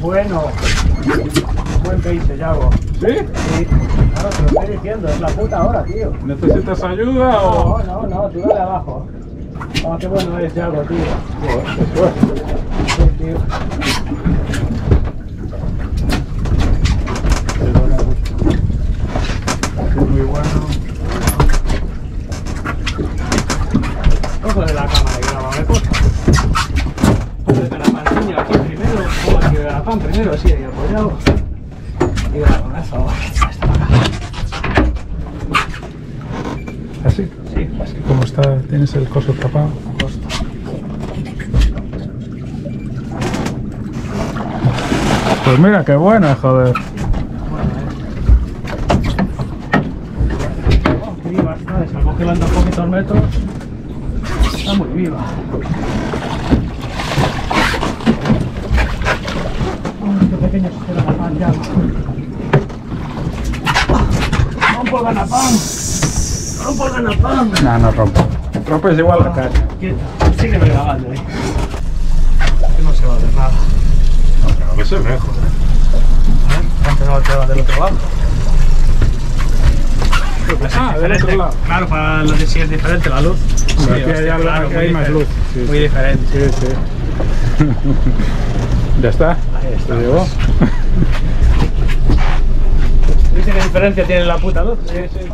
Bueno. Buen peite, Yago. ¿Sí? Sí. Claro, te lo estoy diciendo, es la puta hora, tío. ¿Necesitas ayuda o...? No, no, no, tú dale abajo. Ah, qué bueno es, Yago, tío. Sí, tío. Muy bueno. Ojo de la cámara que graba, ¿me pan primero, así ahí apoyado. Y graba eso. Hasta acá. ¿Así? Sí, así. ¿Cómo está? ¿Tienes el coso tapado? Pues mira, qué buena, joder. Oh, viva está, ha congelando a poquitos metros. Está muy viva. Ay, qué pequeño se queda la pan ya. ¡Rompo el ganapán! ¡Rompo el ganapán! No, no rompo. Rompes igual la calle. Quieta, sígueme grabando ahí. Que no se va a ver nada. A veces lejos. ¿Cuánto no te va del otro lado? Ah, del otro lado. Claro, para los que sí es diferente la luz. Sí, aquí hay, claro, hay más luz. diferente. Sí, muy sí. diferente. Sí, sí. ¿Ya está? Ahí está. ¿Te llegó? ¿Viste qué diferencia tiene la puta luz? Sí, sí.